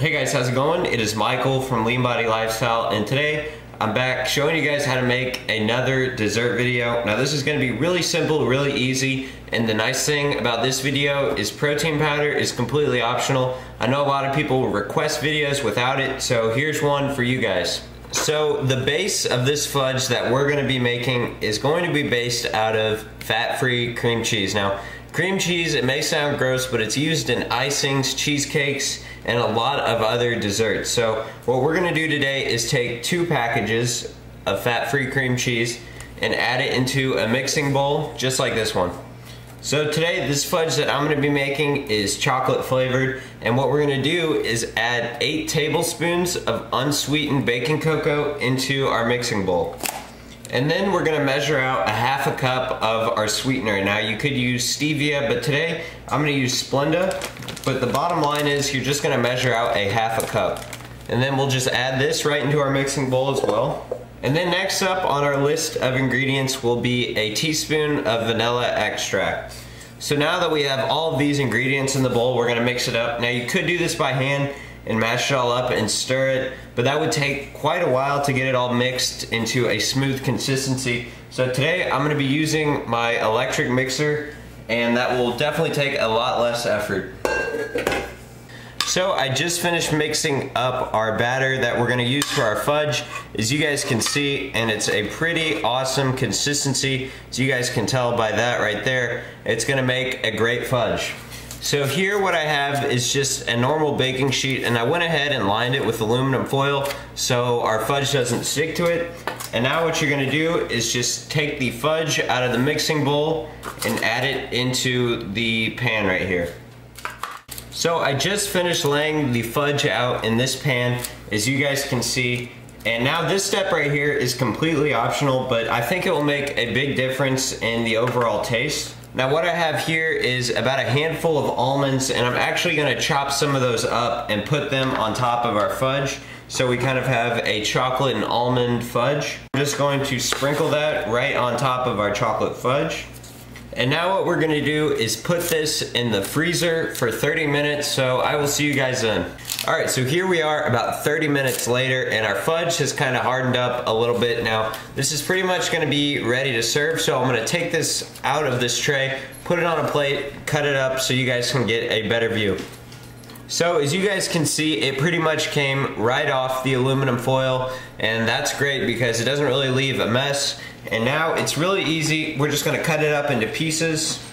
Hey guys, how's it going? It is Michael from Lean Body Lifestyle, and today I'm back showing you guys how to make another dessert video. Now this is gonna be really simple, really easy, and the nice thing about this video is protein powder is completely optional. I know a lot of people request videos without it, so here's one for you guys. So the base of this fudge that we're gonna be making is going to be based out of fat-free cream cheese. Now, cream cheese, it may sound gross, but it's used in icings, cheesecakes, and a lot of other desserts. So what we're gonna do today is take two packages of fat-free cream cheese and add it into a mixing bowl, just like this one. So today, this fudge that I'm gonna be making is chocolate flavored, and what we're gonna do is add eight tablespoons of unsweetened baking cocoa into our mixing bowl. And then we're gonna measure out a half a cup of our sweetener. Now you could use stevia, but today I'm gonna use Splenda. But the bottom line is you're just gonna measure out a half a cup. And then we'll just add this right into our mixing bowl as well. And then next up on our list of ingredients will be a teaspoon of vanilla extract. So now that we have all of these ingredients in the bowl, we're gonna mix it up. Now you could do this by hand, and mash it all up and stir it. But that would take quite a while to get it all mixed into a smooth consistency. So today I'm gonna be using my electric mixer and that will definitely take a lot less effort. So I just finished mixing up our batter that we're gonna use for our fudge. As you guys can see, and it's a pretty awesome consistency. As you guys can tell by that right there, it's gonna make a great fudge. So here what I have is just a normal baking sheet and I went ahead and lined it with aluminum foil so our fudge doesn't stick to it. And now what you're gonna do is just take the fudge out of the mixing bowl and add it into the pan right here. So I just finished laying the fudge out in this pan as you guys can see and now this step right here is completely optional but I think it will make a big difference in the overall taste. Now what I have here is about a handful of almonds and I'm actually gonna chop some of those up and put them on top of our fudge. So we kind of have a chocolate and almond fudge. I'm just going to sprinkle that right on top of our chocolate fudge. And now what we're gonna do is put this in the freezer for 30 minutes, so I will see you guys then. All right, so here we are about 30 minutes later and our fudge has kind of hardened up a little bit. Now, this is pretty much gonna be ready to serve, so I'm gonna take this out of this tray, put it on a plate, cut it up so you guys can get a better view. So as you guys can see, it pretty much came right off the aluminum foil and that's great because it doesn't really leave a mess. And now it's really easy. We're just gonna cut it up into pieces.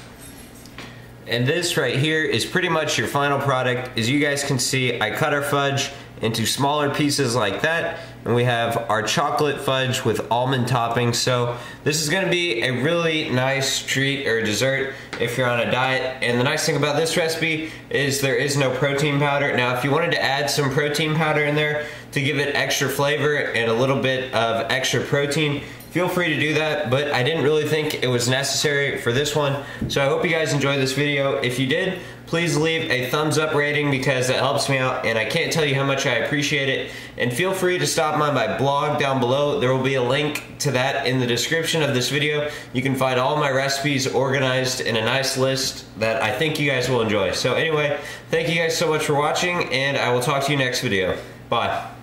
And this right here is pretty much your final product. As you guys can see, I cut our fudge into smaller pieces like that. And we have our chocolate fudge with almond topping so this is gonna be a really nice treat or dessert if you're on a diet. And the nice thing about this recipe is there is no protein powder. Now if you wanted to add some protein powder in there to give it extra flavor and a little bit of extra protein feel free to do that, but I didn't really think it was necessary for this one. So I hope you guys enjoyed this video. If you did, please leave a thumbs up rating because that helps me out and I can't tell you how much I appreciate it. And feel free to stop by my blog down below. There will be a link to that in the description of this video. You can find all my recipes organized in a nice list that I think you guys will enjoy. So anyway, thank you guys so much for watching and I will talk to you next video. Bye.